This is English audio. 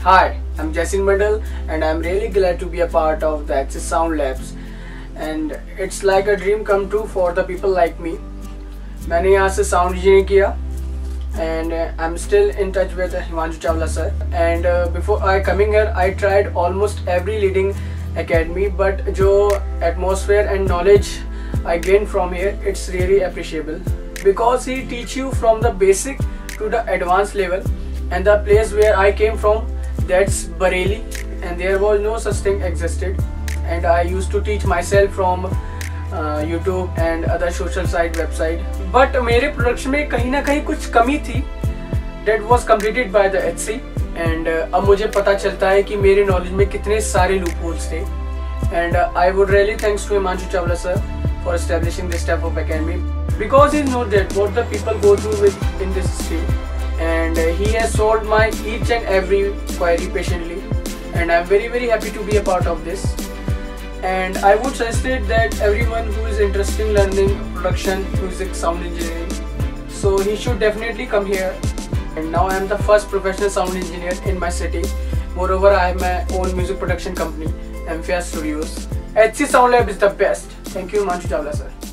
Hi, I'm Jay Sean Mandal and I'm really glad to be a part of the HC Sound Labs and it's like a dream come true for the people like me. मैंने यहाँ से sound engineer किया and uh, I'm still in touch with Himanshu Chawla sir. And uh, before I coming here, I tried almost every leading academy, but जो atmosphere and knowledge I gained from here, it's really appreciable because he teach you from the basic to the advanced level and the place where I came from that's Bareilly and there was no such thing existed and I used to teach myself from uh, YouTube and other social site website but मेरे production में कहीं ना कहीं कुछ कमी थी that was completed by the HC and uh, अब मुझे पता चलता है कि मेरे नॉलेज में कितने सारे loopholes थे and uh, I would really thanks to Himanshu Chawla sir for establishing this type of academy because he knows that what the people go through with in this stream. And uh, he has solved my each and every query patiently. And I'm very very happy to be a part of this. And I would suggest that everyone who is interested in learning production music sound engineering so he should definitely come here. And now I am the first professional sound engineer in my city. Moreover I have my own music production company Mfiaas Studioz. HC Sound Lab is the best. Thank you Manchu Chawla sir